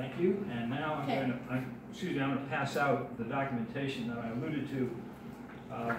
Thank you, and now I'm going to, excuse me, I'm going to pass out the documentation that I alluded to. Uh,